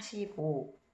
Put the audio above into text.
45